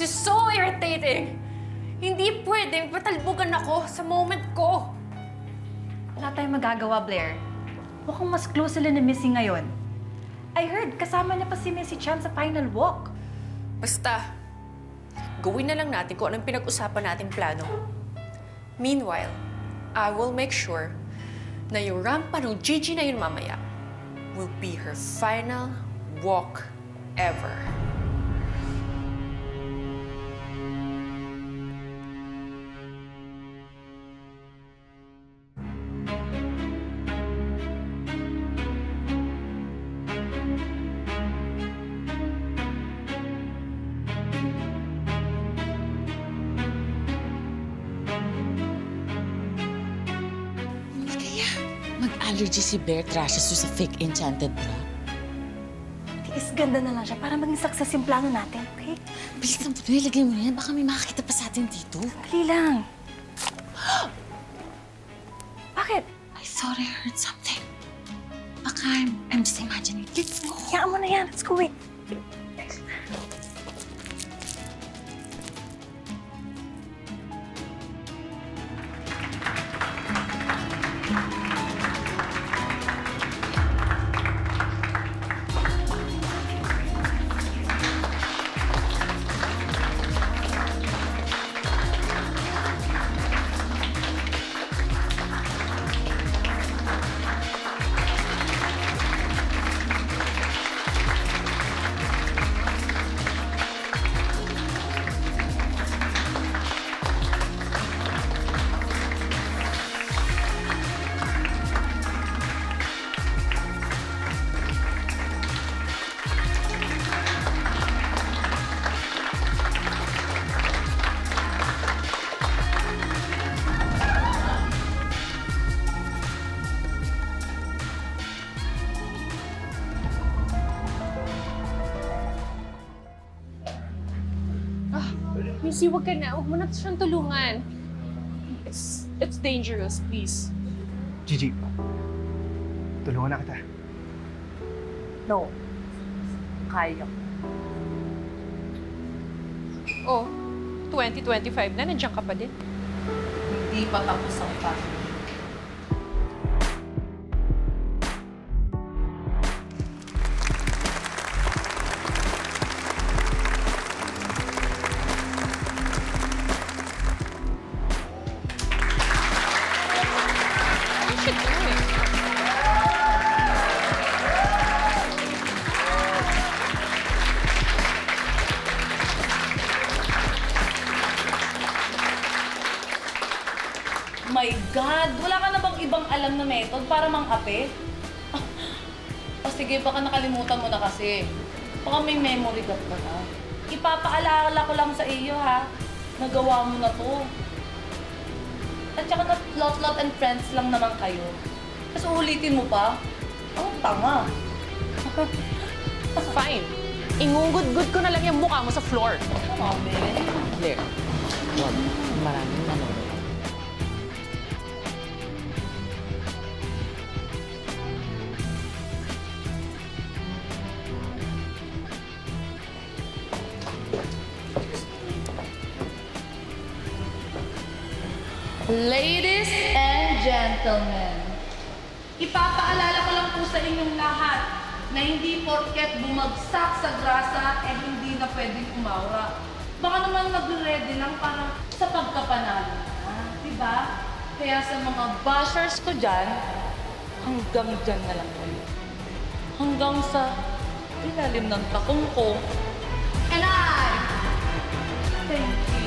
This is so irritating! Hindi pwedeng patalbugan ako sa moment ko. Wala tayong magagawa, Blair. Mukhang mas close sila ni Missy ngayon. I heard, kasama niya pa si Missy Chan sa final walk. Basta, gawin na lang natin kung anong pinag-usapan nating plano. Meanwhile, I will make sure na yung rampa ng Gigi na yun mamaya will be her final walk ever. Mag-allergy si Bear Trashes sa fake enchanted bra. Tiis ganda na lang siya para maging success yung plano natin, okay? Bilis lang, nilagay mo na yan. Baka may makakita pa sa atin dito. Dali lang. Bakit? I thought I heard something. Baka I'm, I'm just imagining. Let's go. Hayaan mo na yan. Let's go, wait. Missy, wag ka na. Huwag mo na siyang tulungan. It's, it's dangerous, please. Gigi, tulungan na kita. No. Kaya. Oh, 2025 na, nandiyan ka pa din. Hindi pa tapos ang plano. My God! Wala ka na bang ibang alam na method para mang-ape? o sige, baka nakalimutan mo na kasi. Baka may memory gap ka na. Ipapaalala ko lang sa iyo, ha? Nagawa mo na to. At saka na lot-lot and friends lang naman kayo. Tapos ulitin mo pa? Ang tanga. Fine. Ingugud-gud ko na lang yung mukha mo sa floor. Come on, babe. Blair, huwag. Maraming nanonood. Ladies and gentlemen, ipapaalala ko lang po sa inyong lahat na hindi porket bumagsak sa grasa eh hindi na pwedeng umaura. Baka naman mag-ready lang para sa pagkapanalo. Ah, di ba? Kaya sa mga bashers ko dyan, hanggang dyan na lang kayo. Hanggang sa ilalim ng takong ko. And I thank you.